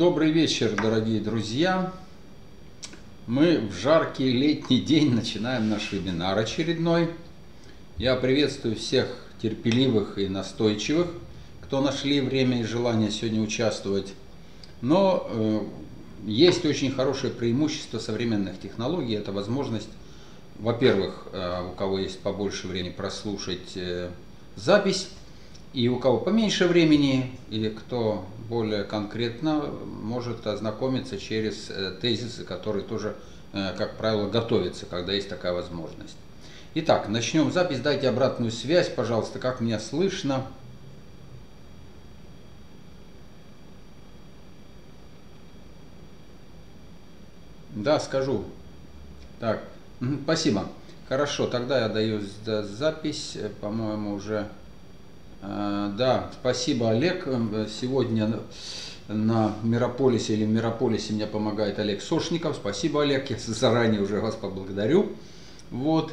Добрый вечер, дорогие друзья. Мы в жаркий летний день начинаем наш вебинар очередной. Я приветствую всех терпеливых и настойчивых, кто нашли время и желание сегодня участвовать. Но э, есть очень хорошее преимущество современных технологий. Это возможность, во-первых, э, у кого есть побольше времени прослушать э, запись, и у кого поменьше времени, и кто более конкретно может ознакомиться через э, тезисы, которые тоже, э, как правило, готовятся, когда есть такая возможность. Итак, начнем запись. Дайте обратную связь, пожалуйста, как меня слышно. Да, скажу. Так, спасибо. Хорошо, тогда я даю запись, э, по-моему, уже да, спасибо, Олег. Э, сегодня на Мирополисе или Мирополисе мне помогает Олег Сошников. Спасибо, Олег, я заранее уже вас поблагодарю. Вот.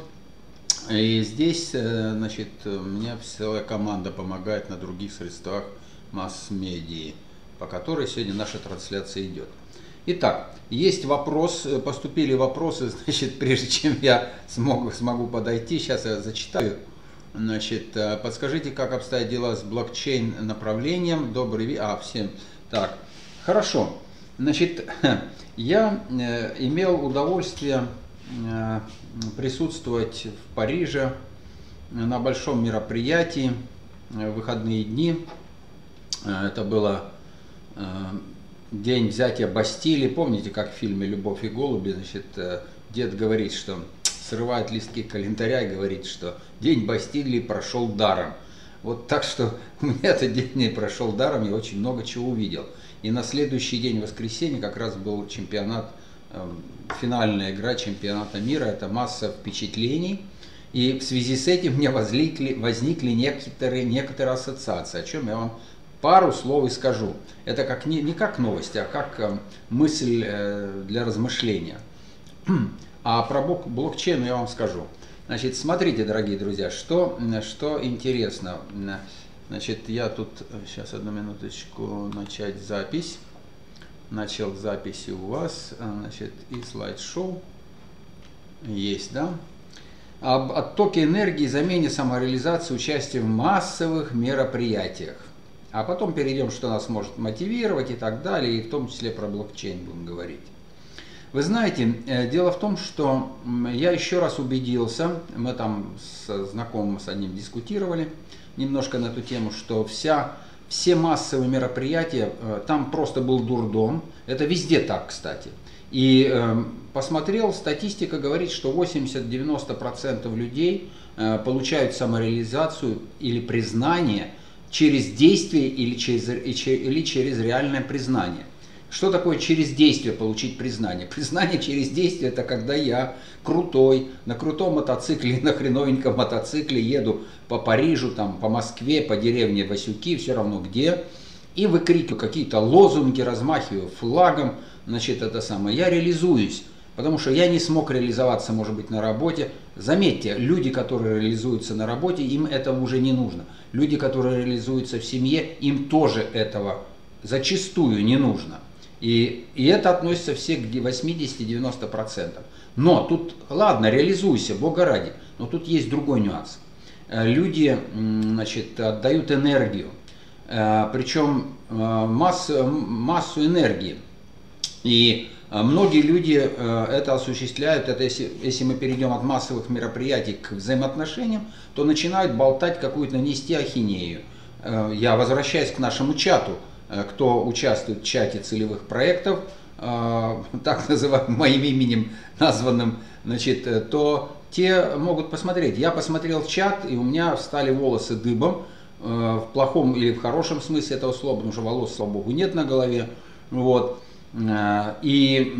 И здесь, э, значит, мне целая команда помогает на других средствах масс-медии, по которой сегодня наша трансляция идет. Итак, есть вопрос, поступили вопросы, значит, прежде чем я смогу, смогу подойти, сейчас я зачитаю. Значит, э, подскажите, как обстоят дела с блокчейн направлением? Добрый вечер. А, всем. Так, хорошо. Значит, я э, имел удовольствие э, присутствовать в Париже на большом мероприятии в выходные дни. Это было день взятия Бастилии. Помните, как в фильме «Любовь и голуби», значит, дед говорит, что срывает листки календаря и говорит, что день Бастилии прошел даром. Вот так что у меня этот день не прошел даром, я очень много чего увидел. И на следующий день, воскресенье, как раз был чемпионат, эм, финальная игра чемпионата мира, это масса впечатлений. И в связи с этим мне возникли, возникли некоторые, некоторые ассоциации, о чем я вам пару слов и скажу. Это как, не, не как новость, а как э, мысль э, для размышления. А про блокчейн я вам скажу. Значит, смотрите, дорогие друзья, что, что интересно. Значит, я тут, сейчас одну минуточку, начать запись. Начал записи у вас, значит, и слайд-шоу. Есть, да? Об оттоке энергии, замене самореализации, участия в массовых мероприятиях. А потом перейдем, что нас может мотивировать и так далее, и в том числе про блокчейн будем говорить. Вы знаете, э, дело в том, что я еще раз убедился, мы там с знакомым с одним дискутировали немножко на эту тему, что вся, все массовые мероприятия, э, там просто был дурдом, это везде так, кстати. И э, посмотрел, статистика говорит, что 80-90% людей э, получают самореализацию или признание через действие или через, или через реальное признание. Что такое через действие получить признание? Признание через действие это когда я крутой, на крутом мотоцикле, на хреновеньком мотоцикле еду по Парижу, там, по Москве, по деревне Васюки, все равно где, и выкрикиваю какие-то лозунги, размахиваю флагом, значит, это самое, я реализуюсь. Потому что я не смог реализоваться, может быть, на работе. Заметьте, люди, которые реализуются на работе, им этого уже не нужно. Люди, которые реализуются в семье, им тоже этого зачастую не нужно. И, и это относится все к 80-90%. Но тут, ладно, реализуйся, Бога ради, но тут есть другой нюанс. Э, люди значит, отдают энергию, э, причем э, массу, массу энергии. И многие люди это осуществляют, это если, если мы перейдем от массовых мероприятий к взаимоотношениям, то начинают болтать какую-то, нести ахинею. Я возвращаюсь к нашему чату. Э, кто участвует в чате целевых проектов, э, так называемым моим именем названным, значит, э, то те могут посмотреть. Я посмотрел чат, и у меня встали волосы дыбом, в плохом или в хорошем смысле этого слова, потому что волос, слава богу, нет на голове. Вот. И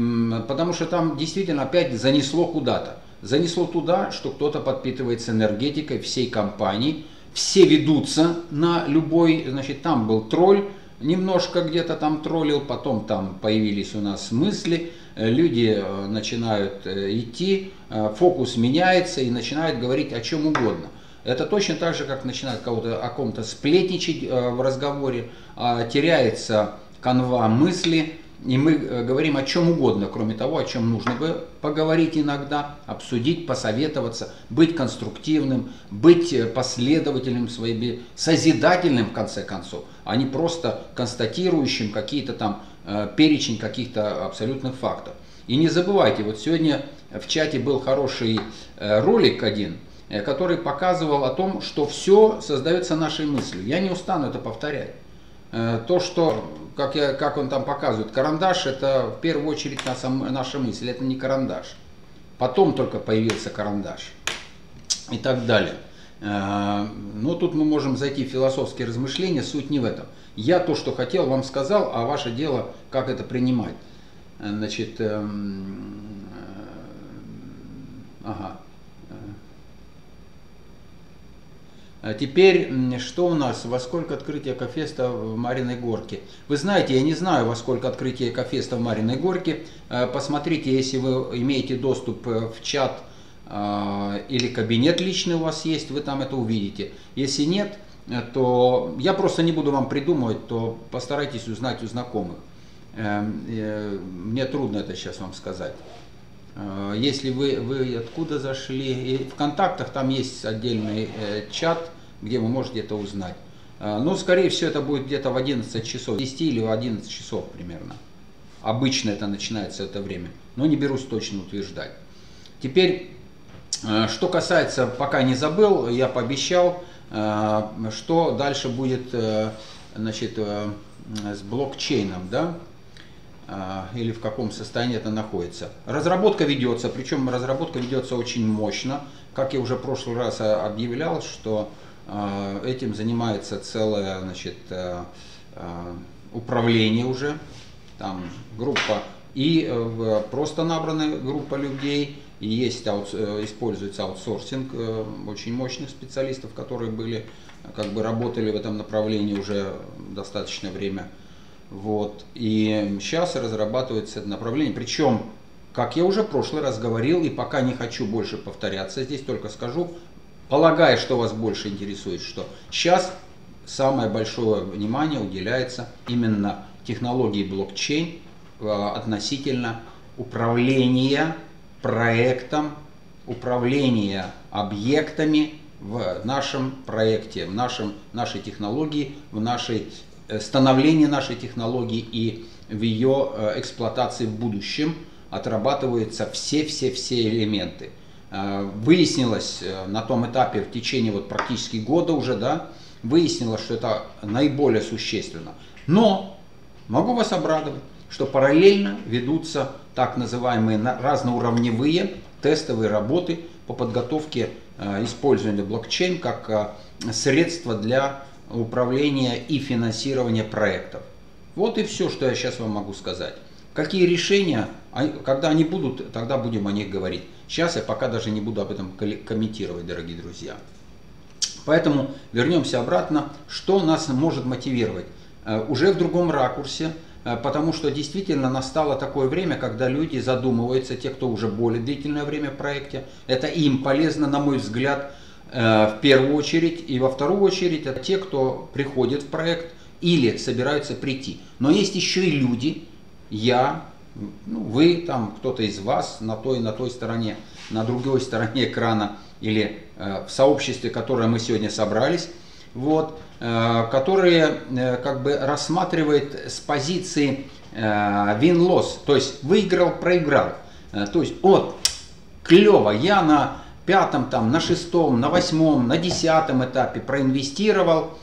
потому что там действительно опять занесло куда-то. Занесло туда, что кто-то подпитывается энергетикой всей компании, все ведутся на любой, значит, там был тролль, немножко где-то там троллил, потом там появились у нас мысли, э, люди э, начинают э, идти, фокус меняется и начинают говорить о чем угодно. Это точно так же, как начинают кого-то о ком-то сплетничать в разговоре, а теряется канва мысли, и мы э, говорим о чем угодно, кроме того, о чем нужно бы поговорить иногда, обсудить, посоветоваться, быть конструктивным, быть э, последовательным, своим, созидательным в конце концов, а не просто констатирующим какие-то там э, перечень каких-то абсолютных фактов. И не забывайте, вот сегодня в чате был хороший ролик один, который показывал о том, что все создается нашей мыслью. Я не устану это повторять. То, что как, я, как он там показывает, карандаш это в первую очередь наша, наша мысль, это не карандаш. Потом только появился карандаш и так далее. Э, но тут мы можем зайти в философские размышления, суть не в этом. Я то, что хотел, вам сказал, а ваше дело, как это принимать. Значит, эм, э, ага. А теперь, что у нас, во сколько открытие Экофеста в Мариной Горке? Вы знаете, я не знаю, во сколько открытие Экофеста в Мариной Горке. Э, посмотрите, если вы имеете доступ э, в чат э, или кабинет личный у вас есть, вы там это увидите. Если нет, то я просто не буду вам придумывать, то постарайтесь узнать у знакомых. Мне трудно это сейчас вам сказать. Э, если вы, вы откуда зашли, в контактах там есть отдельный э, чат, где вы можете это узнать. Э, ну, скорее всего, это будет где-то в 11 часов, 10 или в 11 часов примерно. Обычно это начинается это время, но не берусь точно утверждать. Теперь, что касается, пока не забыл, я пообещал, что дальше будет значит, с блокчейном, да, а, или в каком состоянии это находится. Разработка ведется, причем разработка ведется очень мощно. Как я уже в прошлый раз объявлял, что а, этим занимается целое значит, э, э, управление уже, там группа, и э, просто набрана группа людей, и есть используется аутсорсинг очень мощных специалистов, которые были, как бы работали в этом направлении уже достаточное время вот. И сейчас разрабатывается это направление. Причем, как я уже в прошлый раз говорил, и пока не хочу больше повторяться, здесь только скажу, полагая, что вас больше интересует, что сейчас самое большое внимание уделяется именно технологии блокчейн э, относительно управления проектом, управления объектами в нашем проекте, в нашем, нашей технологии, в нашей Э, становления нашей технологии и в ее э, эксплуатации в будущем отрабатываются все-все-все элементы. Э, выяснилось на том этапе в течение вот практически года уже, да, выяснилось, что это наиболее существенно. Но могу вас обрадовать, что параллельно ведутся так называемые разноуровневые тестовые работы по подготовке использования блокчейн как средство для управления и финансирования проектов. Вот и все, что я сейчас вам могу сказать. Какие решения, когда они будут, тогда будем о них говорить. Сейчас я пока даже не буду об этом комментировать, дорогие друзья. Поэтому вернемся обратно, что нас может мотивировать. Э, уже в другом ракурсе, э, потому что действительно настало такое время, когда люди задумываются, те, кто уже более длительное время в проекте, это им полезно, на мой взгляд, Э, в первую очередь, и во вторую очередь это те, кто приходит в проект или собираются прийти. Но есть еще и люди, я, ну, вы, там кто-то из вас на той на той стороне, на другой стороне экрана или э, в сообществе, которое мы сегодня собрались, вот, э, которые э, как бы рассматривают с позиции э, win-loss, то есть выиграл, проиграл. Э, то есть, вот, клево, я на пятом, там, на шестом, на восьмом, на десятом этапе проинвестировал,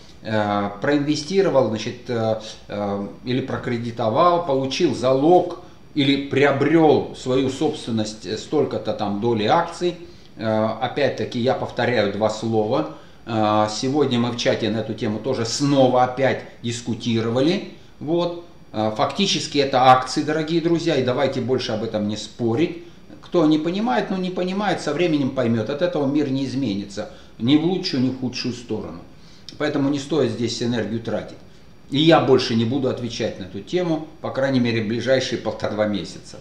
проинвестировал, значит, э, э, или прокредитовал, получил залог или приобрел свою собственность столько-то там доли акций. Э, опять-таки я повторяю два слова. Э, сегодня мы в чате на эту тему тоже снова опять дискутировали. Вот. Э, фактически это акции, дорогие друзья, и давайте больше об этом не спорить. Кто не понимает, ну не понимает, со временем поймет. От этого мир не изменится. Ни в лучшую, ни в худшую сторону. Поэтому не стоит здесь энергию тратить. И я больше не буду отвечать на эту тему, по крайней мере, в ближайшие полтора-два месяца.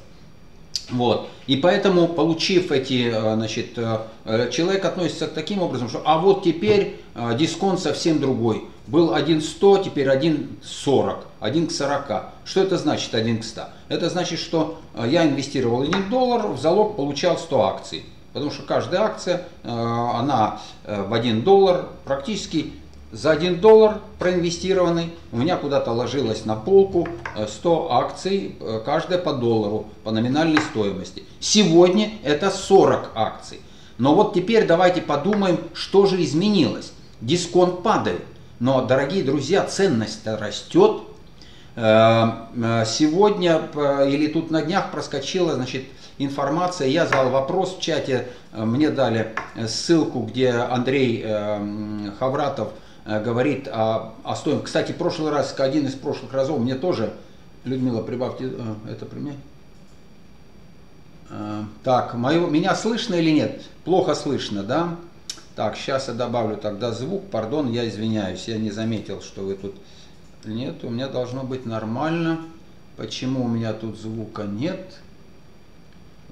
Вот. И поэтому, получив эти, э, значит, э, человек относится к таким образом, что а вот теперь дисконт совсем другой. Был 1,100, теперь 1,40, 1 к 40. Что это значит 1 к 100? Это значит, что я инвестировал 1 доллар, в залог получал 100 акций. Потому что каждая акция, она в 1 доллар практически за 1 доллар проинвестированный у меня куда-то ложилось на полку 100 э, акций, э, каждая по доллару, по номинальной стоимости. Сегодня это 40 акций. Но вот теперь давайте подумаем, что же изменилось. Дисконт падает, но, дорогие друзья, ценность растет. Э, сегодня или тут на днях проскочила, значит, информация, я задал вопрос в чате, мне дали ссылку, где Андрей Хавратов говорит о, о стоимости. Кстати, прошлый раз, один из прошлых разов, мне тоже, Людмила, прибавьте э, это при мне. Э, так, мою, меня слышно или нет? Плохо слышно, да? Так, сейчас я добавлю тогда звук. Пардон, я извиняюсь, я не заметил, что вы тут... Нет, у меня должно быть нормально. Почему у меня тут звука нет?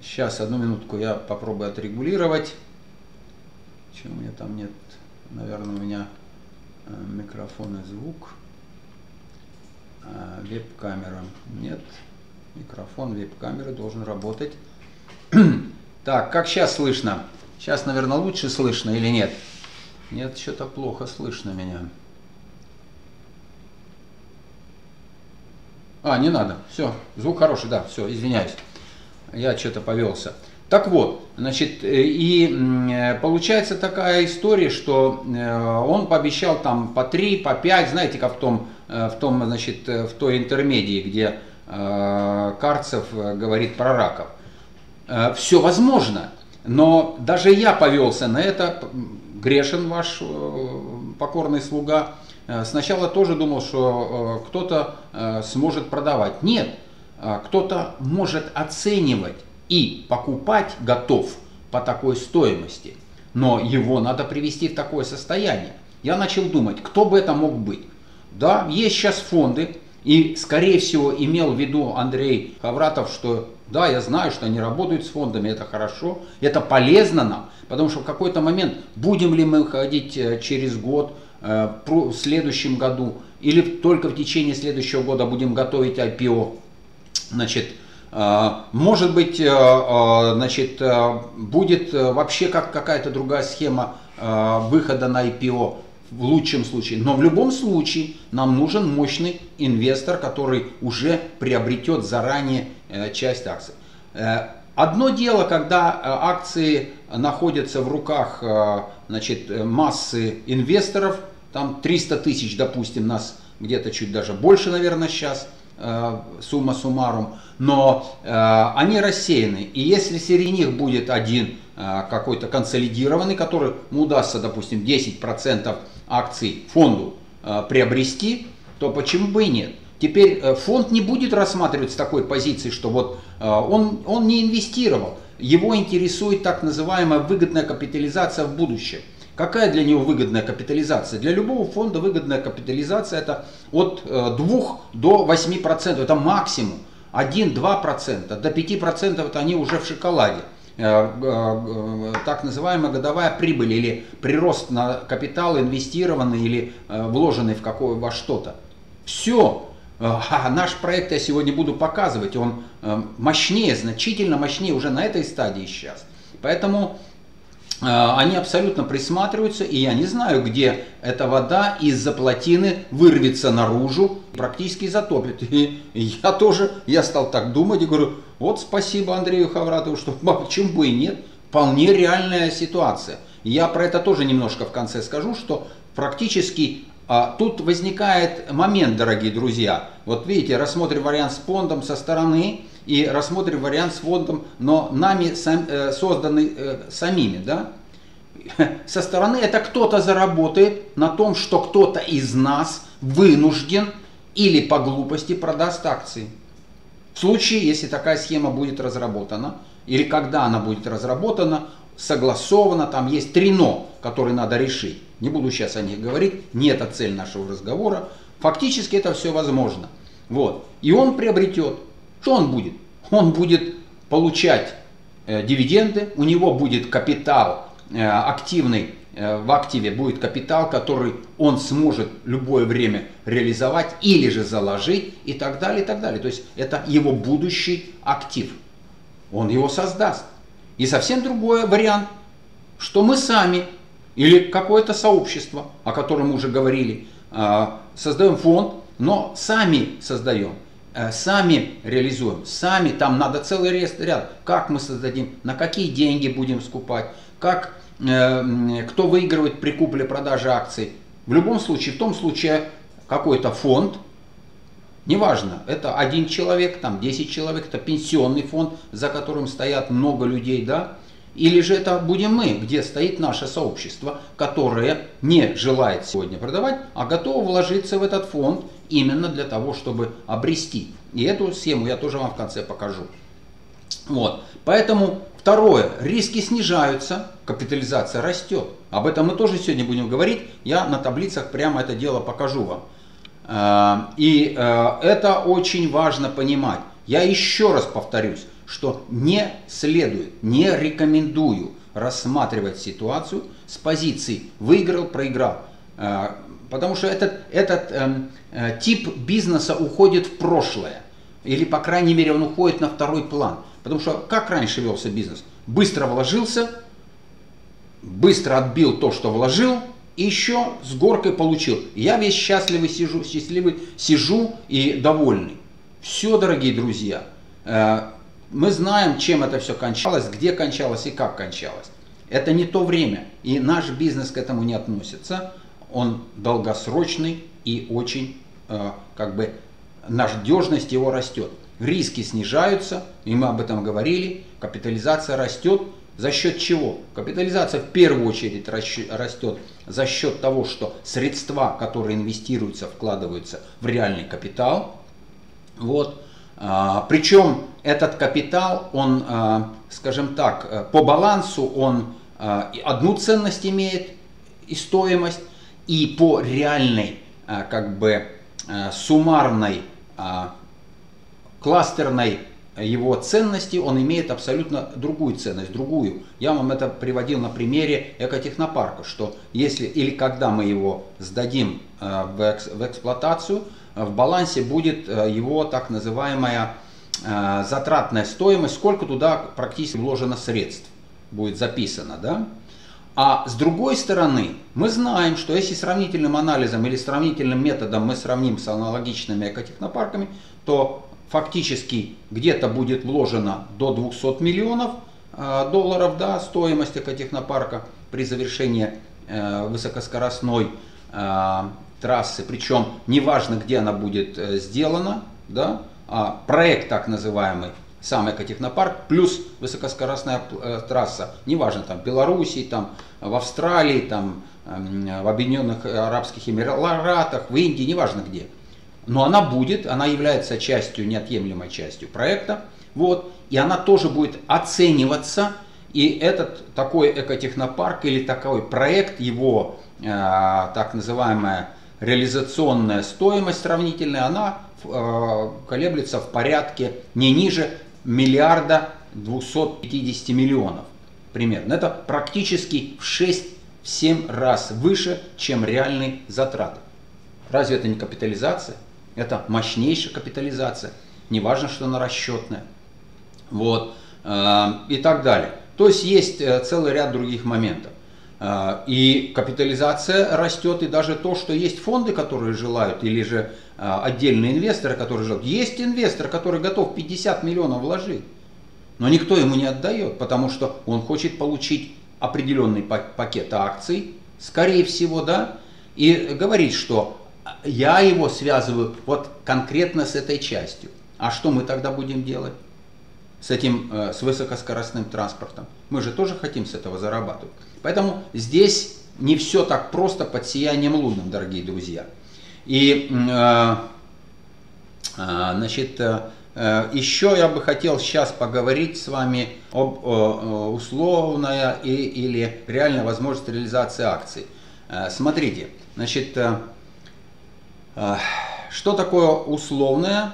Сейчас, одну минутку, я попробую отрегулировать. Чего у меня там нет? Наверное, у меня Э, микрофон и звук, а веб-камера нет, микрофон веб-камеры должен работать. так, как сейчас слышно? Сейчас, наверное, лучше слышно или нет? Нет, что-то плохо слышно меня. А, не надо. Все, звук хороший, да, все, извиняюсь. Я что-то повелся. Так вот, значит, э, и э, получается такая история, что э, он пообещал там по 3, по 5, знаете, как в том, в том, значит, в той интермедии, где Карцев говорит про раков. Все возможно, но даже я повелся на это, грешен ваш покорный слуга. Сначала тоже думал, что кто-то сможет продавать. Нет, кто-то может оценивать и покупать готов по такой стоимости, но его надо привести в такое состояние. Я начал думать, кто бы это мог быть. Да, есть сейчас фонды, и, скорее всего, имел в виду Андрей Хавратов, что да, я знаю, что они работают с фондами, это хорошо, это полезно нам, потому что в какой-то момент будем ли мы ходить э, через год, э, в следующем году, или только в течение следующего года будем готовить IPO, значит, может быть, э, э, значит, э, будет вообще как какая-то другая схема выхода на IPO в лучшем случае. Но в любом случае нам нужен мощный инвестор, который уже приобретет заранее часть акций. Одно дело, когда акции находятся в руках значит, массы инвесторов, там 300 тысяч, допустим, нас где-то чуть даже больше, наверное, сейчас – сумма суммарум, но э, они рассеяны. И если среди них будет один э, какой-то консолидированный, который удастся, допустим, 10% акций фонду приобрести, то почему бы и нет? Теперь фонд не будет рассматривать с такой позиции, что вот он, он не инвестировал. Его интересует так называемая выгодная капитализация в будущем. Какая для него выгодная капитализация? Для любого фонда выгодная капитализация это от 2 э, до 8%, это максимум. 1-2%, до 5% это они уже в шоколаде. Э, э, так называемая годовая прибыль или прирост на капитал инвестированный или вложенный в какое, во что-то. Все. А наш проект я сегодня буду показывать, он мощнее, значительно мощнее уже на этой стадии сейчас. Поэтому они абсолютно присматриваются, и я не знаю, где эта вода из-за плотины вырвется наружу, практически затопит. И я тоже, я стал так думать и говорю, вот спасибо Андрею Хавратову, что почему бы и нет, вполне реальная ситуация. Я про это тоже немножко в конце скажу, что практически а, тут возникает момент, дорогие друзья. Вот видите, рассмотрим вариант с фондом со стороны, и рассмотрим вариант с фондом, но нами сам, э, созданный э, самими, да? Со стороны это кто-то заработает на том, что кто-то из нас вынужден или по глупости продаст акции. В случае, если такая схема будет разработана, или когда она будет разработана, согласована, там есть три «но», которые надо решить. Не буду сейчас о них говорить, не это цель нашего разговора. Фактически это все возможно. Вот. И он приобретет что он будет? Он будет получать дивиденды, у него будет капитал активный в активе будет капитал, который он сможет любое время реализовать или же заложить и так далее, и так далее. То есть это его будущий актив. Он его создаст. И совсем другой вариант, что мы сами или какое-то сообщество, о котором мы уже говорили, создаем фонд, но сами создаем, э, сами реализуем, сами, там надо целый ряд, как мы создадим, на какие деньги будем скупать, как, э, кто выигрывает при купле-продаже акций. В любом случае, в том случае какой-то фонд, неважно, это один человек, там 10 человек, это пенсионный фонд, за которым стоят много людей, да, или же это будем мы, где стоит наше сообщество, которое не желает сегодня продавать, а готово вложиться в этот фонд именно для того, чтобы обрести. И эту схему я тоже вам в конце покажу. Вот. Поэтому второе, риски снижаются, капитализация растет. Об этом мы тоже сегодня будем говорить. Я на таблицах прямо это дело покажу вам. А, и а, это очень важно понимать. Я еще раз повторюсь что не следует, не рекомендую рассматривать ситуацию с позиции выиграл, проиграл. Э, потому что этот, этот эм, э, тип бизнеса уходит в прошлое. Или, по крайней мере, он уходит на второй план. Потому что как раньше велся бизнес? Быстро вложился, быстро отбил то, что вложил, и еще с горкой получил. Я весь счастливый сижу, счастливый сижу и довольный. Все, дорогие друзья, э, мы знаем, чем это все кончалось, где кончалось и как кончалось. Это не то время, и наш бизнес к этому не относится. Он долгосрочный и очень, э, как бы, надежность его растет. Риски снижаются, и мы об этом говорили, капитализация растет. За счет чего? Капитализация в первую очередь растет за счет того, что средства, которые инвестируются, вкладываются в реальный капитал. Вот. А, Причем этот капитал, он, а, скажем так, э, по балансу он а, одну ценность имеет и стоимость, и по реальной, как бы, суммарной, кластерной его ценности он имеет абсолютно другую ценность, другую. Я вам это приводил на примере экотехнопарка, что если или когда мы его сдадим в эксплуатацию, в балансе будет э, его так называемая э, затратная стоимость, сколько туда практически вложено средств, будет записано. Да? А с другой стороны, мы знаем, что если сравнительным анализом или сравнительным методом мы сравним с аналогичными экотехнопарками, то фактически где-то будет вложено до 200 миллионов э, долларов да, стоимость экотехнопарка при завершении высокоскоростной трассы, причем неважно, где она будет э, сделана, да, а проект так называемый, сам экотехнопарк, плюс высокоскоростная э, трасса, неважно, там, Белоруссии, там, в Австралии, там, эм, в Объединенных Арабских Эмиратах, в Индии, неважно где. Но она будет, она является частью, неотъемлемой частью проекта, вот, и она тоже будет оцениваться, и этот такой экотехнопарк или такой проект, его э, так называемая реализационная стоимость сравнительная, она э, колеблется в порядке не ниже миллиарда 250 миллионов примерно. Это практически в 6-7 раз выше, чем реальные затраты. Разве это не капитализация? Это мощнейшая капитализация. Неважно, что она расчетная. Вот. Э, и так далее. То есть есть э, целый ряд других моментов. А, и капитализация растет, и даже то, что есть фонды, которые желают, или же а, отдельные инвесторы, которые желают. Есть инвестор, который готов 50 миллионов вложить, но никто ему не отдает, потому что он хочет получить определенный пакет акций, скорее всего, да, и говорит, что я его связываю вот конкретно с этой частью. А что мы тогда будем делать? С этим, э, с высокоскоростным транспортом. Мы же тоже хотим с этого зарабатывать. Поэтому здесь не все так просто под сиянием лунным, дорогие друзья. И, э, э, значит, э, еще я бы хотел сейчас поговорить с вами об э, условная и, или реальной возможности реализации акций. Э, смотрите, значит, э, э, что такое условное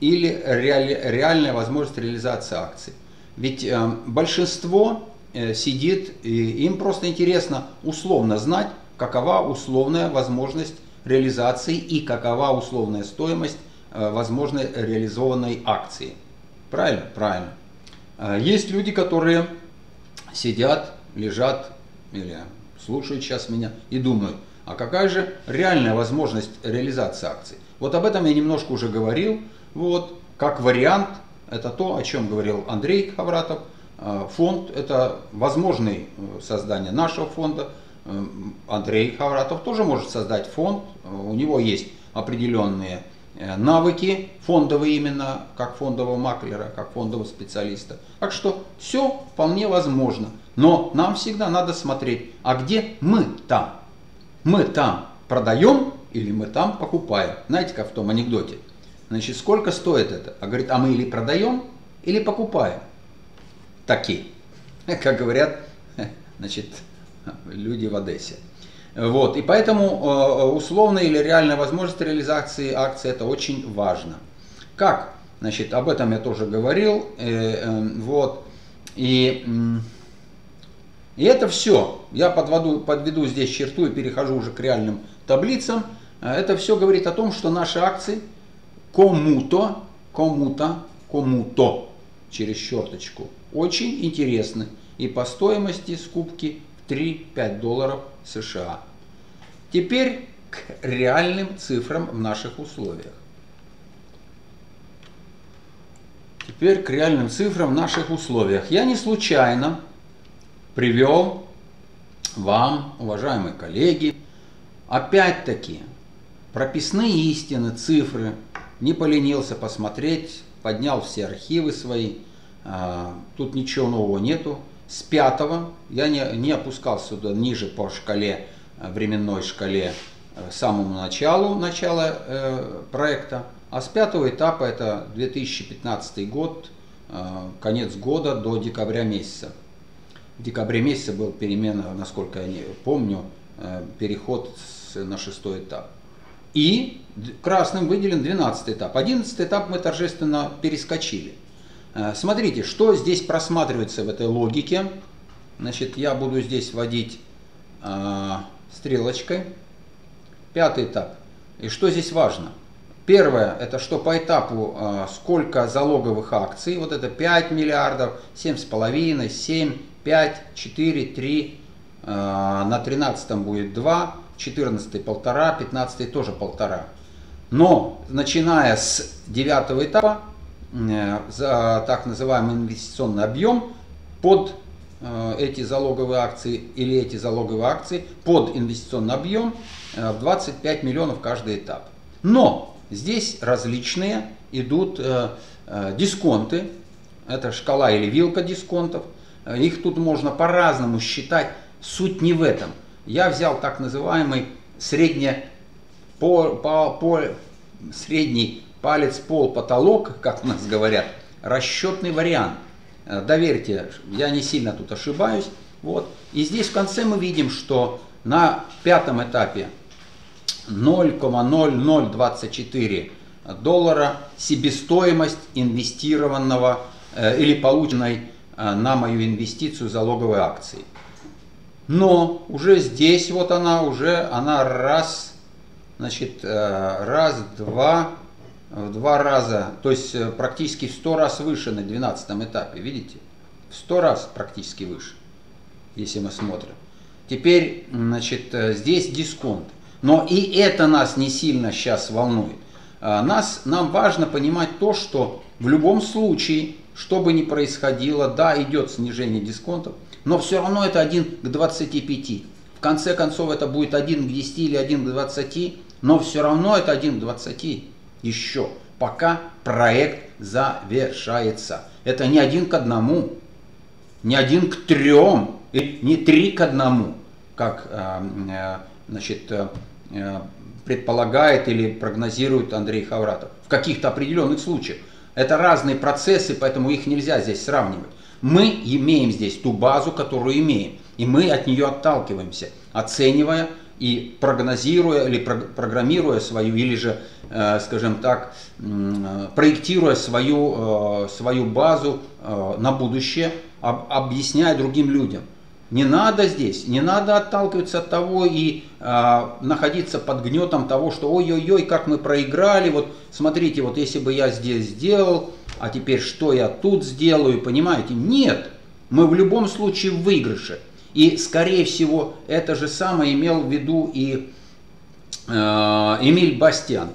или реальная возможность реализации акций. Ведь э, большинство э, сидит, и им просто интересно условно знать, какова условная возможность реализации и какова условная стоимость э, возможной реализованной акции. Правильно? Правильно. Есть люди, которые сидят, лежат или слушают сейчас меня и думают, а какая же реальная возможность реализации акций? Вот об этом я немножко уже говорил. Вот, как вариант, это то, о чем говорил Андрей Хавратов. А, фонд – это возможный э, создание нашего фонда. Э, Андрей Хавратов тоже может создать фонд. У него есть определенные э, навыки фондовые именно, как фондового маклера, как фондового специалиста. Так что все вполне возможно. Но нам всегда надо смотреть, а где мы там? Мы там продаем или мы там покупаем. Знаете, как в том анекдоте. Значит, сколько стоит это? А говорит, а мы или продаем, или покупаем. Такие. Как говорят, значит, люди в Одессе. Вот, и поэтому э, условная или реальная возможность реализации акции это очень важно. Как? Значит, об этом я тоже говорил. Э, э, вот, и, и это все. Я подводу, подведу здесь черту и перехожу уже к реальным таблицам. Это все говорит о том, что наши акции кому-то, кому-то, кому-то через черточку очень интересны. И по стоимости скупки 3-5 долларов США. Теперь к реальным цифрам в наших условиях. Теперь к реальным цифрам в наших условиях. Я не случайно привел вам, уважаемые коллеги, опять-таки прописные истины, цифры, не поленился посмотреть, поднял все архивы свои, тут ничего нового нету. С пятого я не, не опускался сюда ниже по шкале, э, временной шкале, э, самому началу, начала э, проекта, а с пятого этапа это 2015 год, конец года до декабря месяца. В декабре месяце был перемена, насколько я помню, э, переход на шестой этап. И красным выделен 12 этап. 11 этап мы торжественно перескочили. Э, смотрите, что здесь просматривается в этой логике. Значит, я буду здесь вводить э, стрелочкой. Пятый этап. И что здесь важно? Первое, это что по этапу э, сколько залоговых акций. Вот это 5 миллиардов, 7,5, 7, 5, 4, 3. Э, на 13 будет 2. 14 полтора, 15 тоже полтора. Но начиная с девятого этапа, за так называемый инвестиционный объем под э, эти залоговые акции или эти залоговые акции под инвестиционный объем э, в 25 миллионов каждый этап. Но здесь различные идут дисконты, это шкала или вилка дисконтов, их тут можно по-разному считать, суть не в этом. Я взял так называемый средне, по, по, по, средний палец пол потолок, как у нас говорят, расчетный вариант. Э, доверьте, я не сильно тут ошибаюсь. Вот. И здесь в конце мы видим, что на пятом этапе 0,0024 доллара себестоимость инвестированного э, или полученной э, на мою инвестицию залоговой акции. Но уже здесь вот она, уже она раз, значит, раз, два, в два раза, то есть э, практически в сто раз выше на 12 этапе, видите? В сто раз практически выше, если мы смотрим. Теперь, значит, э, здесь дисконт. Но и это нас не сильно сейчас волнует. Нас, нам важно понимать то, что в любом случае, что бы ни происходило, да, идет снижение дисконтов, но все равно это 1 к 25. В конце концов это будет 1 к 10 или 1 к 20, но все равно это 1 к 20 еще, пока проект завершается. Это не один к одному, не один к трем, и не три к одному, как э, э, значит, э, предполагает или прогнозирует Андрей Хавратов. В каких-то определенных случаях. Это разные процессы, поэтому их нельзя здесь сравнивать. Мы имеем здесь ту базу, которую имеем, и мы от нее отталкиваемся. оценивая и прогнозируя или программируя свою, или же, скажем так, проектируя свою, э, свою базу э, на будущее, объясняя другим людям. Не надо здесь, не надо отталкиваться от того и а, находиться под гнетом того, что ой-ой-ой, как мы проиграли, вот смотрите, вот если бы я здесь сделал, а теперь что я тут сделаю, понимаете? Нет, мы в любом случае в выигрыше. И, скорее всего, это же самое имел в виду и э, Эмиль Бастиан.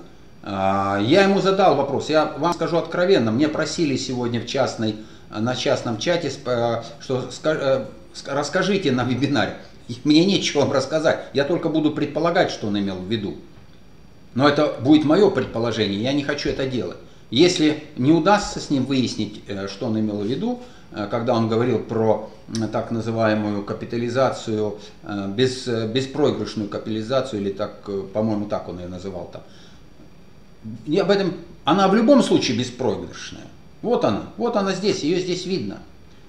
Э, я ему задал вопрос, я вам скажу откровенно, мне просили сегодня в частной, на частном чате, э, что э, расскажите на вебинаре. Мне нечего вам рассказать, я только буду предполагать, что он имел в виду. Но это будет мое предположение, я не хочу это делать. Если не удастся с ним выяснить, э, что он имел в виду, когда он говорил про так называемую капитализацию, без, беспроигрышную капитализацию, или так, по-моему, так он ее называл там. И об этом, она в любом случае беспроигрышная. Вот она, вот она здесь, ее здесь видно.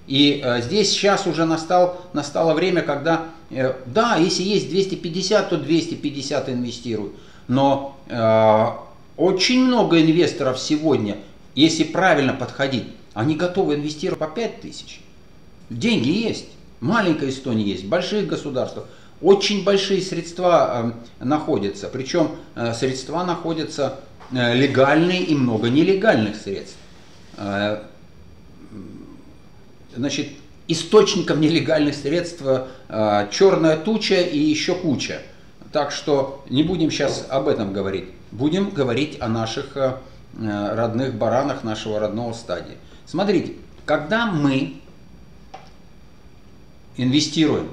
И э, здесь сейчас уже настал, настало время, когда, э, да, если есть 250, то 250 инвестируют. Но э, очень много инвесторов сегодня, если правильно подходить, они готовы инвестировать по 5 тысяч. Деньги есть. Маленькая Эстония есть, больших государств. Очень большие средства э, находятся. Причем э, средства находятся легальные и много нелегальных средств. Э, значит, источников нелегальных средств э, черная туча и еще куча. Так что не будем сейчас об этом говорить. Будем говорить о наших э, родных баранах нашего родного стадия. Смотрите, когда мы инвестируем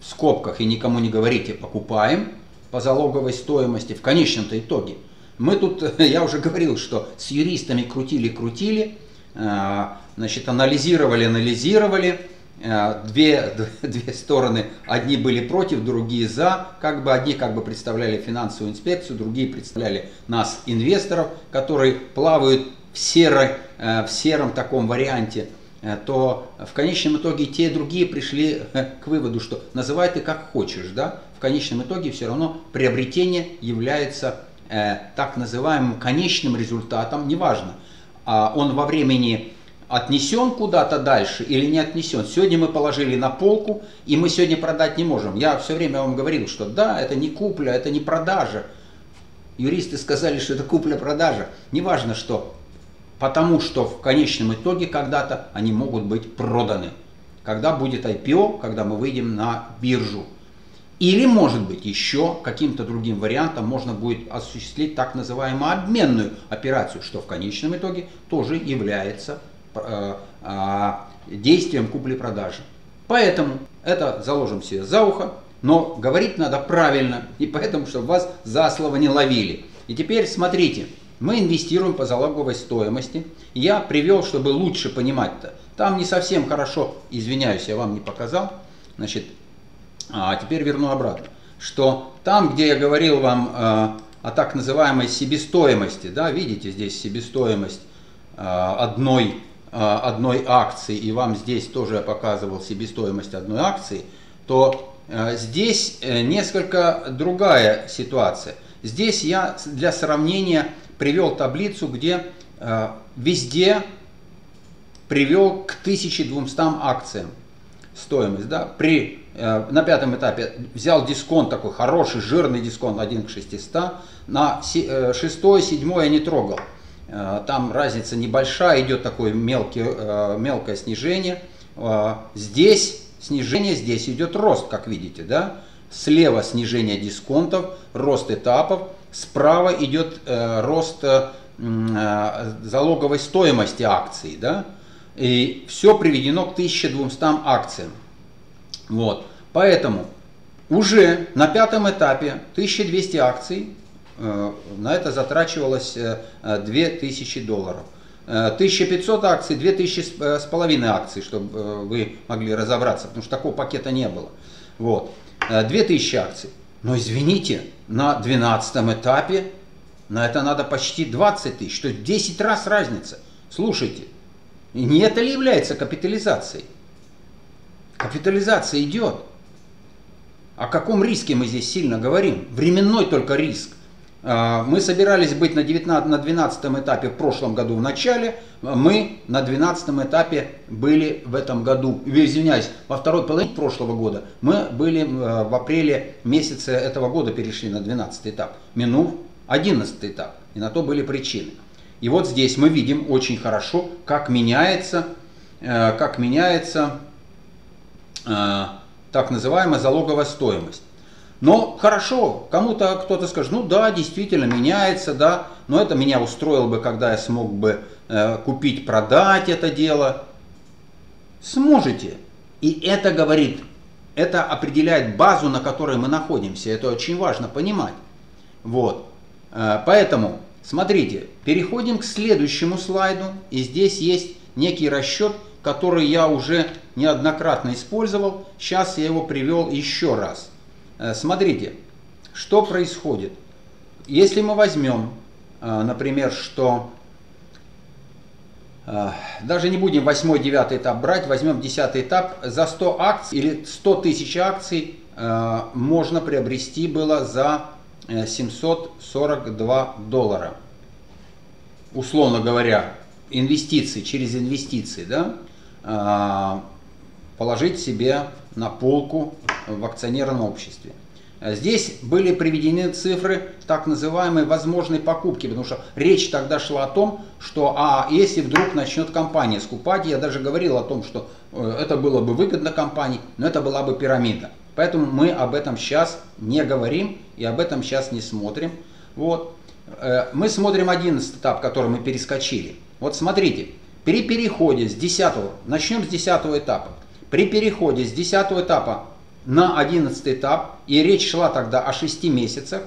в скобках и никому не говорите, покупаем по залоговой стоимости, в конечном-то итоге, мы тут, я уже говорил, что с юристами крутили-крутили, э, значит, анализировали, анализировали, э, две, две стороны, одни были против, другие за, как бы одни как бы представляли финансовую инспекцию, другие представляли нас, инвесторов, которые плавают в, серой, э, в сером таком варианте, э, то в конечном итоге те и другие пришли к выводу, что называй ты как хочешь, да, в конечном итоге все равно приобретение является так называемым конечным результатом, неважно, а он во времени отнесен куда-то дальше или не отнесен. Сегодня мы положили на полку, и мы сегодня продать не можем. Я все время вам говорил, что да, это не купля, это не продажа. Юристы сказали, что это купля-продажа. Неважно что, потому что в конечном итоге когда-то они могут быть проданы. Когда будет IPO, когда мы выйдем на биржу. Или, может быть, еще каким-то другим вариантом можно будет осуществить так называемую обменную операцию, что в конечном итоге тоже является Э, а, действием купли-продажи. Поэтому это заложим себе за ухо, но говорить надо правильно, и поэтому, чтобы вас за слово не ловили. И теперь смотрите, мы инвестируем по залоговой стоимости. Я привел, чтобы лучше понимать-то. Там не совсем хорошо, извиняюсь, я вам не показал. Значит, а теперь верну обратно. Что там, где я говорил вам э, о так называемой себестоимости, да, видите здесь себестоимость э, одной Э, одной акции, и вам здесь тоже я показывал себестоимость одной акции, то э, здесь э, несколько другая ситуация. Здесь я для сравнения привел таблицу, где везде привел к 1200 акциям стоимость. Да? При, на пятом этапе взял дисконт такой хороший, жирный дисконт 1 к 600, на шестое, седьмое я не трогал. Э, там разница небольшая, идет такое мелкий, э, мелкое снижение. Э, здесь снижение, здесь идет рост, как видите. Да? Слева снижение дисконтов, рост этапов. Справа идет рост залоговой стоимости акций. Да? И все приведено к 1200 акциям. Вот. Поэтому уже на пятом этапе 1200 акций Э, на это затрачивалось 2000 э, долларов. 1500 акций, 2000 с половиной акций, чтобы э, вы могли разобраться, потому что такого пакета не было. Вот. 2000 акций. Но извините, на 12 этапе на это надо почти 20 тысяч, то есть 10 раз разница. Слушайте, не это ли является капитализацией? Капитализация идет. О каком риске мы здесь сильно говорим? Временной только риск. А, мы собирались быть на, 19, на 12 этапе в прошлом году в начале, мы на 12 этапе были в этом году, извиняюсь, во второй половине прошлого года, мы были э, в апреле месяце этого года перешли на 12 этап, минув 11 этап, и на то были причины. И вот здесь мы видим очень хорошо, как меняется, э, как меняется э, так называемая залоговая стоимость. Но хорошо, кому-то кто-то скажет, ну да, действительно меняется, да, но это меня устроило бы, когда я смог бы э, купить, продать это дело. Сможете. И это говорит, это определяет базу, на которой мы находимся. Это очень важно понимать. Вот. Э, поэтому, смотрите, переходим к следующему слайду. И здесь есть некий расчет, который я уже неоднократно использовал. Сейчас я его привел еще раз. Э, смотрите, что происходит. Если мы возьмем, э, например, что э, даже не будем 8-9 этап брать, возьмем 10 этап, за 100 акций или 100 тысяч акций можно приобрести было за 742 доллара. Условно говоря, инвестиции, через инвестиции, да, положить себе на полку в акционерном обществе. Здесь были приведены цифры так называемой возможной покупки, потому что речь тогда шла о том, что а если вдруг начнет компания скупать, я даже говорил о том, что э, это было бы выгодно компании, но это была бы пирамида. Поэтому мы об этом сейчас не говорим и об этом сейчас не смотрим. Вот. Э, мы смотрим 11 этап, который мы перескочили. Вот смотрите, при переходе с 10, начнем с 10 этапа. При переходе с 10 этапа на 11 этап, и речь шла тогда о 6 месяцах,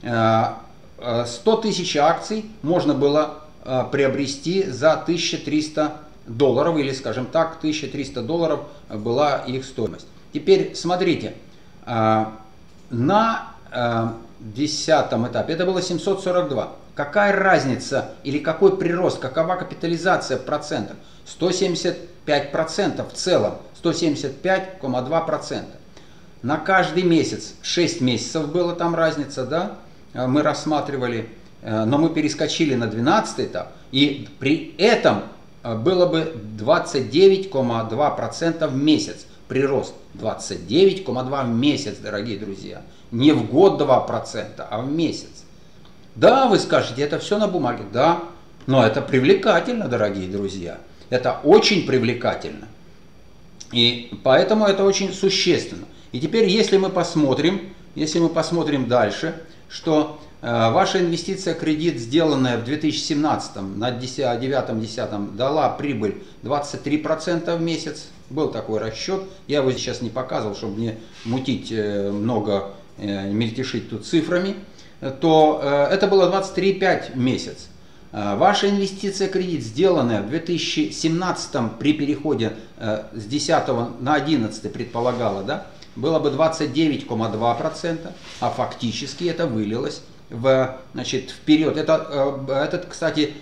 100 э, э, тысяч акций можно было э, приобрести за 1300 долларов, или скажем так, 1300 долларов была их стоимость. Теперь смотрите, на 10 этапе это было 742. Какая разница или какой прирост, какова капитализация в процентах? 175% в целом, 175,2% на каждый месяц, 6 месяцев было там разница, да, э, мы рассматривали, э, но мы перескочили на 12 этап, и при этом э, было бы 29,2% в месяц прирост. 29,2 в месяц, дорогие друзья. Не в год 2%, а в месяц. Да, вы скажете, это все на бумаге. Да, но это привлекательно, дорогие друзья. Это очень привлекательно. И поэтому это очень существенно. И теперь, если мы посмотрим, если мы посмотрим дальше, что э, ваша инвестиция кредит, сделанная в 2017 на 9-10 дала прибыль 23% в месяц, был такой расчет, я его сейчас не показывал, чтобы не мутить э, много, э, мельтешить тут цифрами, то э, это было 23,5 в месяц. Э, ваша инвестиция кредит, сделанная в 2017 при переходе э, с 10 на 11 предполагала, да, было бы 29,2%, а фактически это вылилось в, значит, вперед. Это, э, этот, кстати,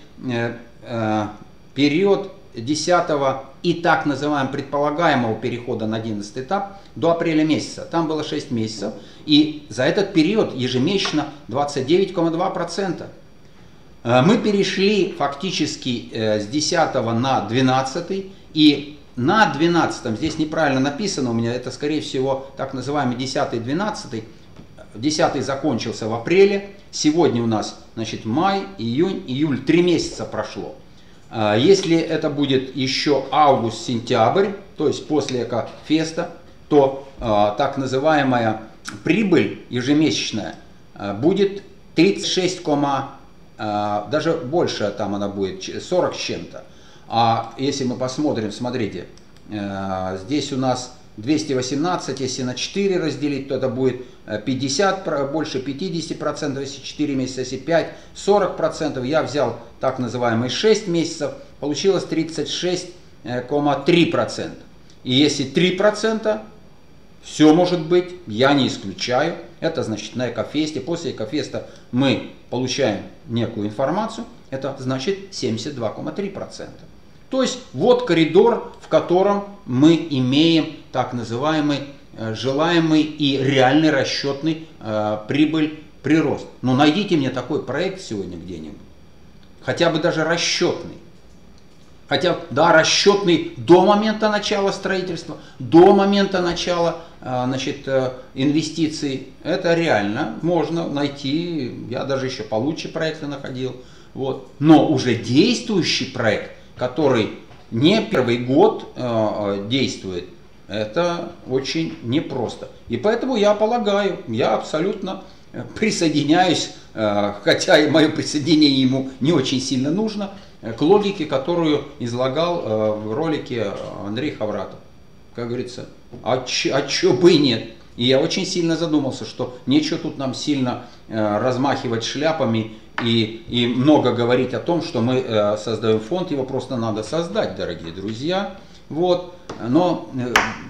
период 10 и так называемого предполагаемого перехода на 11 этап до апреля месяца. Там было 6 месяцев. И за этот период ежемесячно 29,2%. Мы перешли фактически с 10 на 12 и на 12, здесь неправильно написано у меня, это скорее всего так называемый 10-12, 10 закончился в апреле, сегодня у нас значит, май, июнь, июль, 3 месяца прошло. А, если это будет еще август-сентябрь, то есть после Экофеста, то так называемая прибыль ежемесячная а, будет 36, даже больше там она будет, 40 с чем-то. А если мы посмотрим, смотрите, э, здесь у нас 218, если на 4 разделить, то это будет 50, э, больше 50%, если 4 месяца, если 5, 40%. Я взял так называемые 6 месяцев, получилось 36,3%. И если 3%, все может быть, я не исключаю. Это значит на Экофесте. После Экофеста мы получаем некую информацию. Это значит 72,3%. То есть вот коридор, в котором мы имеем так называемый э, желаемый и реальный расчетный э, прибыль прирост. Но найдите мне такой проект сегодня где-нибудь, хотя бы даже расчетный. Хотя, да, расчетный до момента начала строительства, до момента начала э, значит, э, инвестиций, это реально можно найти, я даже еще получше проекты находил. Вот. Но уже действующий проект, который не первый год э, действует, это очень непросто. И поэтому я полагаю, я абсолютно присоединяюсь, хотя и мое присоединение ему не очень сильно нужно, Э, к логике, которую излагал э, в ролике Андрей Хавратов. Как говорится, а чё, а чё бы и нет. И я очень сильно задумался, что нечего тут нам сильно э, размахивать шляпами и, и много говорить о том, что мы создаем фонд, его просто надо создать, дорогие друзья. Вот. Но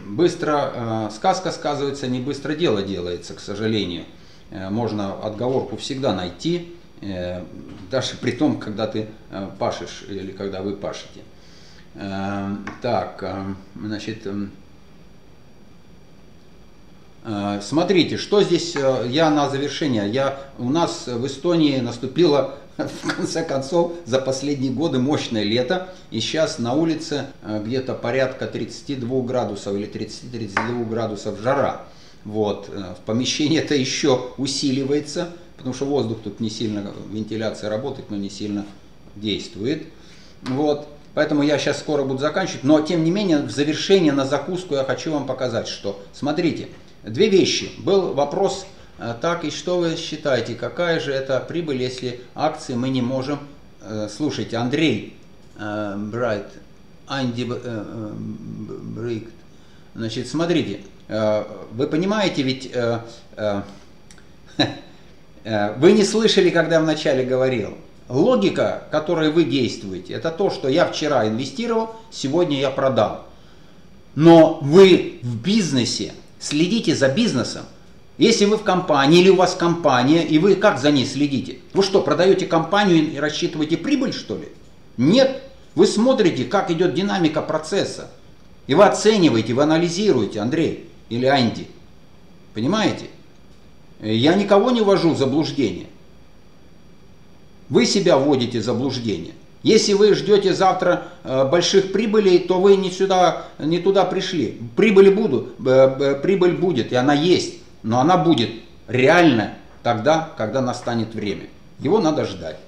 быстро сказка сказывается, не быстро дело делается, к сожалению. Можно отговорку всегда найти. Э, даже при том, когда ты э, пашешь или когда вы пашете. Э, так, значит, смотрите, что здесь я на завершение. Я, у нас в Эстонии наступило в конце концов, за последние годы мощное лето, и сейчас на улице где-то порядка 32 градусов или 30-32 градусов жара. Вот. В помещении это еще усиливается, потому что воздух тут не сильно, вентиляция работает, но не сильно действует. Вот. Поэтому я сейчас скоро буду заканчивать. Но тем не менее, в завершение на закуску я хочу вам показать, что, смотрите, две вещи. Был вопрос, э, так и что вы считаете, какая же это прибыль, если акции мы не можем... Э, слушайте, Андрей Брайт, Анди Брикт, значит, смотрите, э, вы понимаете, ведь Э, вы не слышали, когда вначале говорил. Логика, которой вы действуете, это то, что я вчера инвестировал, сегодня я продал. Но вы в бизнесе следите за бизнесом. Если вы в компании или у вас компания, и вы как за ней следите? Вы что, продаете компанию и рассчитываете прибыль, что ли? Нет. Вы смотрите, как идет динамика процесса. И вы оцениваете, вы анализируете, Андрей или Анди. Понимаете? Я никого не ввожу в заблуждение. Вы себя вводите в заблуждение. Если вы ждете завтра э, больших прибылей, то вы не, сюда, не туда пришли. Прибыли будут, э, прибыль будет, и она есть, но она будет реально тогда, когда настанет время. Его надо ждать.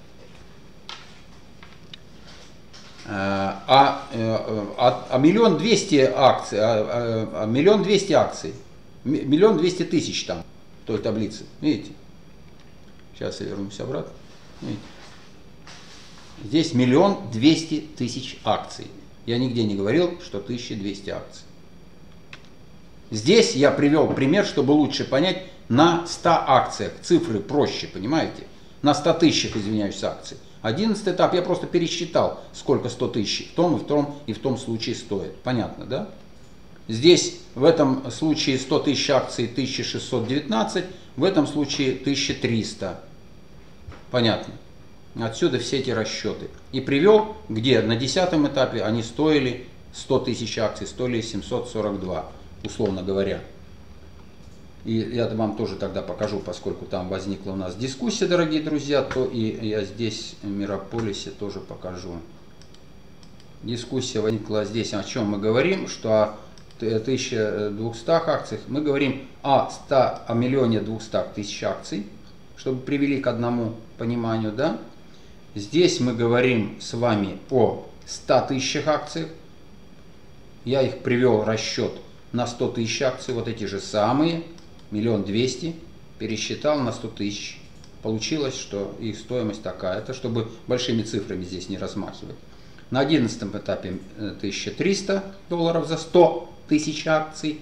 Э, а, а, а миллион двести акций, а, а, миллион двести акций, миллион двести тысяч там той таблицы. Видите? Сейчас я вернусь обратно. Видите? Здесь миллион двести тысяч акций. Я нигде не говорил, что 1200 акций. Здесь я привел пример, чтобы лучше понять, на 100 акциях цифры проще, понимаете? На 100 тысячах, извиняюсь, акций. Одиннадцатый этап я просто пересчитал, сколько 100 тысяч в том и в том и в том случае стоит. Понятно, да? Здесь в этом случае 100 тысяч акций 1619, в этом случае 1300. Понятно. Отсюда все эти расчеты. И привел, где на десятом этапе они стоили 100 тысяч акций, стоили 742, условно говоря. И я вам тоже тогда покажу, поскольку там возникла у нас дискуссия, дорогие друзья, то и я здесь в Мирополисе тоже покажу. Дискуссия возникла здесь, о чем мы говорим, что 1200 акциях, мы говорим о, 100, о миллионе 200 тысяч акций, чтобы привели к одному пониманию, да? Здесь мы говорим с вами о 100 тысячах акций. Я их привел расчет на 100 тысяч акций, вот эти же самые, миллион двести, пересчитал на 100 тысяч. Получилось, что их стоимость такая, это чтобы большими цифрами здесь не размахивать. На 11 этапе 1300 э, долларов за 100 тысяч акций.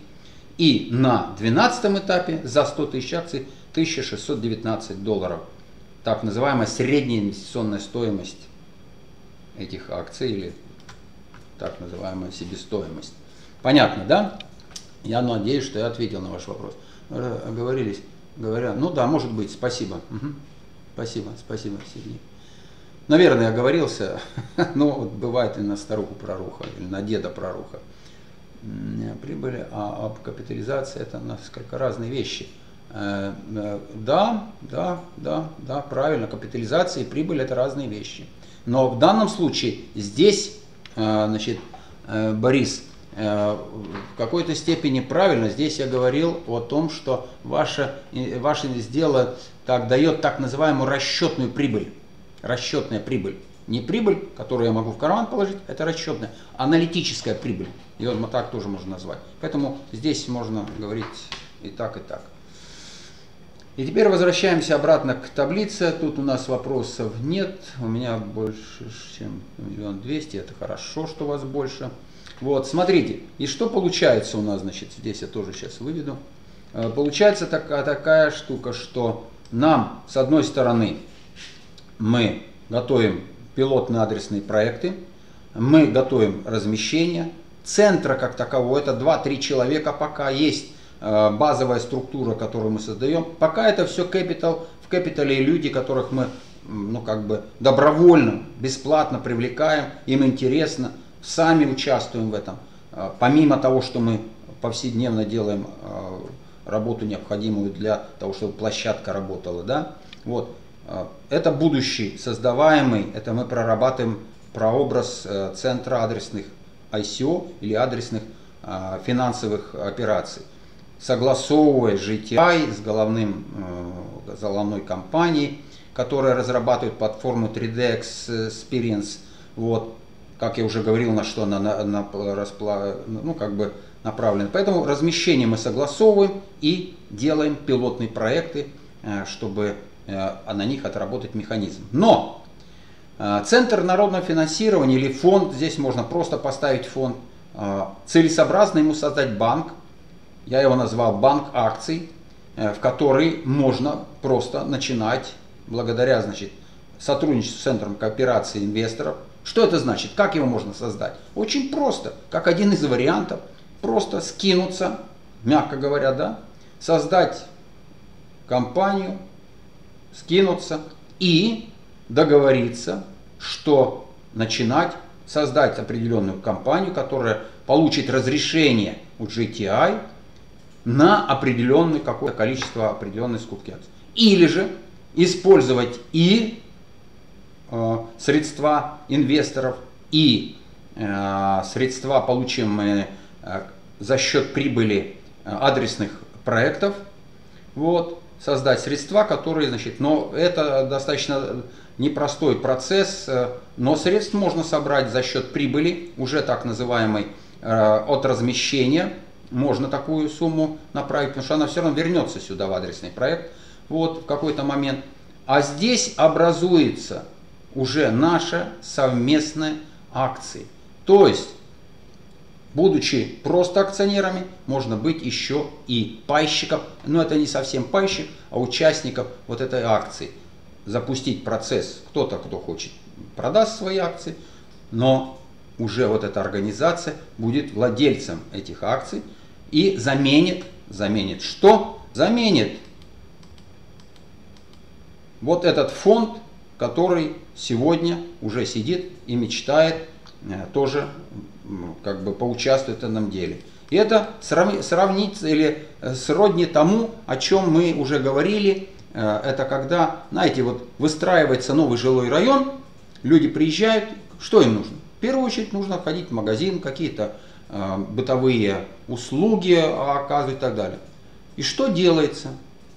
И на 12 этапе за 100 тысяч акций 1619 долларов. Так называемая средняя инвестиционная стоимость этих акций или так называемая себестоимость. Понятно, да? Я надеюсь, что я ответил на ваш вопрос. Говорились, говоря, ну да, может быть, спасибо. Угу. Спасибо, спасибо, Сергей. Наверное, я говорился, но вот бывает и на старуху проруха, или на деда проруха. Прибыли, а об капитализации это несколько разные вещи. Э, э, да, да, да, да, правильно, капитализация и прибыль это разные вещи. Но в данном случае здесь, э, значит, Борис, в какой-то степени правильно, здесь я говорил о том, что ваше, ваше дело так, дает так называемую расчетную прибыль. Расчетная прибыль. Не прибыль, которую я могу в карман положить, это расчетная, аналитическая прибыль. Ее так тоже можно назвать. Поэтому здесь можно говорить и так, и так. И теперь возвращаемся обратно к таблице. Тут у нас вопросов нет. У меня больше, чем миллион двести. Это хорошо, что у вас больше. Вот, смотрите. И что получается у нас, значит, здесь я тоже сейчас выведу. Э, получается такая, такая штука, что нам, с одной стороны, мы готовим пилотные адресные проекты, мы готовим размещение. Центра как такового, это 2-3 человека пока есть Э, базовая структура, которую мы создаем. Пока это все capital, в капитале люди, которых мы ну, как бы добровольно, бесплатно привлекаем, им интересно, сами участвуем в этом. Э, помимо того, что мы повседневно делаем э, работу необходимую для того, чтобы площадка работала, да, вот, это будущий создаваемый, это мы прорабатываем прообраз центра адресных ICO или адресных финансовых операций согласовывая GTI с головным, э, головной компанией, которая разрабатывает платформу 3D Experience. Вот, как я уже говорил, на что она на, на, распла, ну, как бы направлена. Поэтому размещение мы согласовываем и делаем пилотные проекты, э, чтобы э, на них отработать механизм. Но Центр народного финансирования или фонд, здесь можно просто поставить фонд, целесообразно ему создать банк, я его назвал банк акций, э, в который можно просто начинать, благодаря значит, сотрудничеству с Центром кооперации инвесторов. Что это значит? Как его можно создать? Очень просто, как один из вариантов, просто скинуться, мягко говоря, да, создать компанию, скинуться и договориться, что начинать создать определенную компанию, которая получит разрешение у GTI на определенное какое-то количество определенной скупки акций. Или же использовать и э, средства инвесторов, и э, средства, получаемые э, за счет прибыли э, адресных проектов, вот, создать средства, которые, значит, но это достаточно непростой процесс, э, но средств можно собрать за счет прибыли, уже так называемой, э, от размещения, можно такую сумму направить, потому что она все равно вернется сюда в адресный проект вот, в какой-то момент. А здесь образуется уже наша совместная акция. То есть, будучи просто акционерами, можно быть еще и пайщиком, но это не совсем пайщик, а участников вот этой акции. Запустить процесс, кто-то, кто хочет, продаст свои акции, но уже вот эта организация будет владельцем этих акций, и заменит, заменит что? Заменит вот этот фонд, который сегодня уже сидит и мечтает э, тоже как бы поучаствовать в этом деле. И это сравнится или э, сродни тому, о чем мы уже говорили. Э, это когда, знаете, вот выстраивается новый жилой район, люди приезжают, что им нужно? В первую очередь нужно ходить в магазин, какие-то Э, бытовые услуги оказывать и так далее. И что делается?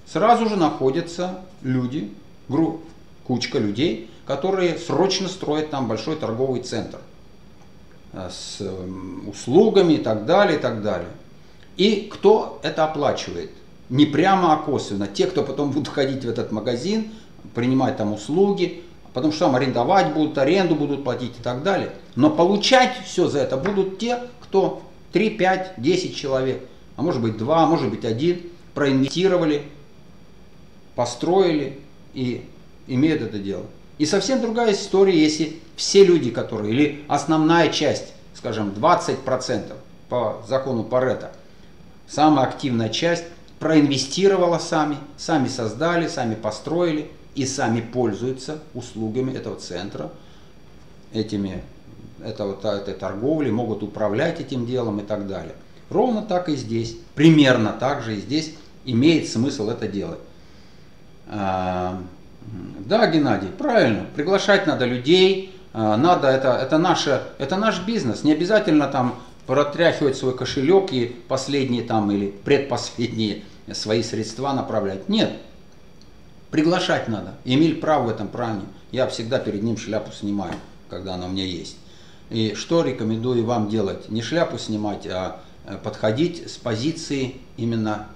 Сразу же находятся люди, кучка людей, которые срочно строят там большой торговый центр с услугами и так далее, и так далее. И кто это оплачивает? Не прямо, а косвенно. Те, кто потом будут ходить в этот магазин, принимать там услуги, потому что там арендовать будут, аренду будут платить и так далее. Но получать все за это будут те, кто 3, 5, 10 человек, а может быть 2, а может быть 1, проинвестировали, построили и имеют это дело. И совсем другая история, если все люди, которые, или основная часть, скажем, 20% по закону Парета, самая активная часть, проинвестировала сами, сами создали, сами построили и сами пользуются услугами этого центра, этими этого, этой торговли, могут управлять этим делом и так далее. Ровно так и здесь, примерно так же и здесь имеет смысл это делать. Да, Геннадий, правильно, приглашать надо людей, а, надо, это, это, наше, это наш бизнес, не обязательно там протряхивать свой кошелек и последние там или предпоследние свои средства направлять. Нет, приглашать надо. Эмиль прав в этом правильно. Я всегда перед ним шляпу снимаю, когда она у меня есть. И что рекомендую вам делать? Не шляпу снимать, а э, подходить с позиции именно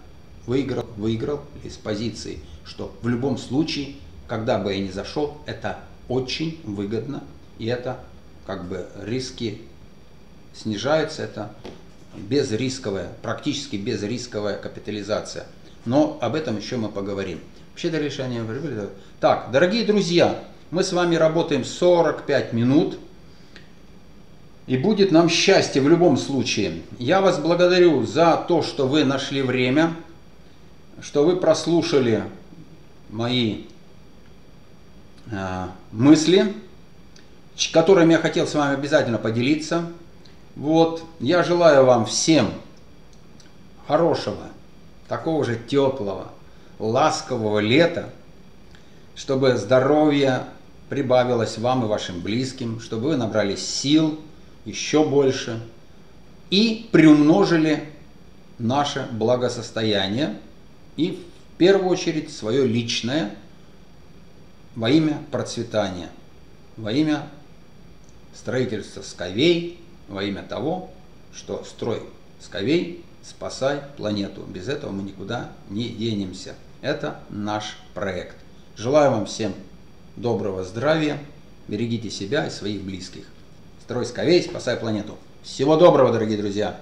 выиграл, выиграл, или с позиции, что в любом случае, когда бы я ни зашел, это очень выгодно, и это как бы риски снижаются, это безрисковая, практически безрисковая капитализация. Но об этом еще мы поговорим. Вообще это решение... Так, дорогие друзья, мы с вами работаем 45 минут. И будет нам счастье в любом случае. Я вас благодарю за то, что вы нашли время, что вы прослушали мои мысли, которыми я хотел с вами обязательно поделиться. Вот, я желаю вам всем хорошего, такого же теплого, ласкового лета, чтобы здоровье прибавилось вам и вашим близким, чтобы вы набрались сил еще больше и приумножили наше благосостояние и в первую очередь свое личное во имя процветания, во имя строительства сковей, во имя того, что строй сковей, спасай планету. Без этого мы никуда не денемся. Это наш проект. Желаю вам всем доброго здравия, берегите себя и своих близких. Строй сковей, спасай планету. Всего доброго, дорогие друзья!